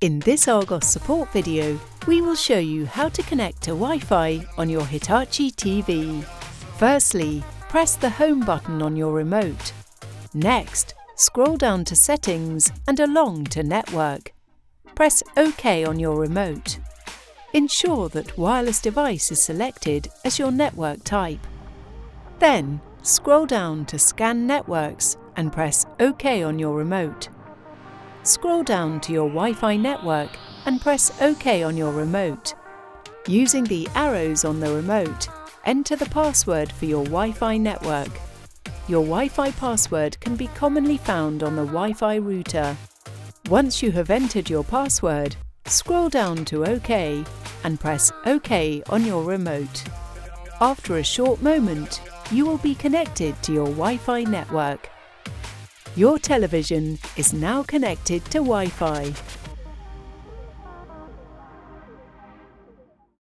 In this Argos support video, we will show you how to connect to Wi-Fi on your Hitachi TV. Firstly, press the Home button on your remote. Next, scroll down to Settings and along to Network. Press OK on your remote. Ensure that Wireless device is selected as your network type. Then, scroll down to Scan Networks and press OK on your remote. Scroll down to your Wi-Fi network and press OK on your remote. Using the arrows on the remote, enter the password for your Wi-Fi network. Your Wi-Fi password can be commonly found on the Wi-Fi router. Once you have entered your password, scroll down to OK and press OK on your remote. After a short moment, you will be connected to your Wi-Fi network. Your television is now connected to Wi-Fi.